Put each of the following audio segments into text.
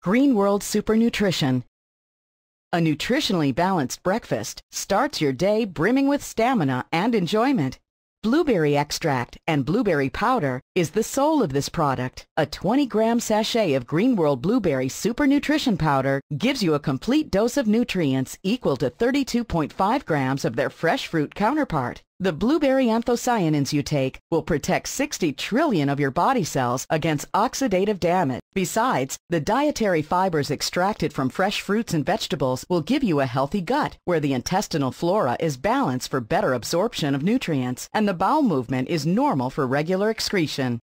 Green World Super Nutrition. A nutritionally balanced breakfast starts your day brimming with stamina and enjoyment. Blueberry extract and blueberry powder is the soul of this product. A 20-gram sachet of Green World Blueberry Super Nutrition Powder gives you a complete dose of nutrients equal to 32.5 grams of their fresh fruit counterpart. The blueberry anthocyanins you take will protect 60 trillion of your body cells against oxidative damage. Besides, the dietary fibers extracted from fresh fruits and vegetables will give you a healthy gut, where the intestinal flora is balanced for better absorption of nutrients, and the bowel movement is normal for regular excretion.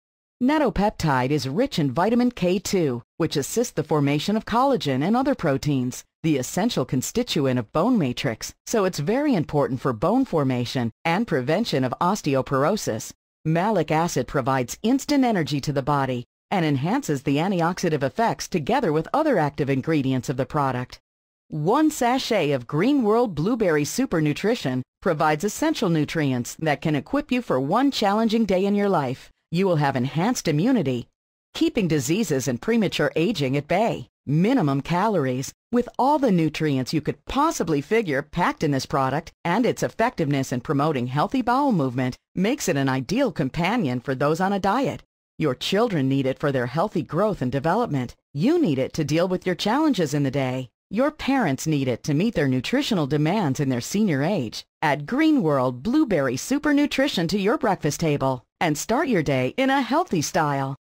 Natto peptide is rich in vitamin K2, which assists the formation of collagen and other proteins, the essential constituent of bone matrix, so it's very important for bone formation and prevention of osteoporosis. Malic acid provides instant energy to the body and enhances the antioxidant effects together with other active ingredients of the product. One sachet of Green World Blueberry Super Nutrition provides essential nutrients that can equip you for one challenging day in your life you will have enhanced immunity, keeping diseases and premature aging at bay, minimum calories, with all the nutrients you could possibly figure packed in this product, and its effectiveness in promoting healthy bowel movement makes it an ideal companion for those on a diet. Your children need it for their healthy growth and development. You need it to deal with your challenges in the day. Your parents need it to meet their nutritional demands in their senior age. Add Green World Blueberry Super Nutrition to your breakfast table and start your day in a healthy style.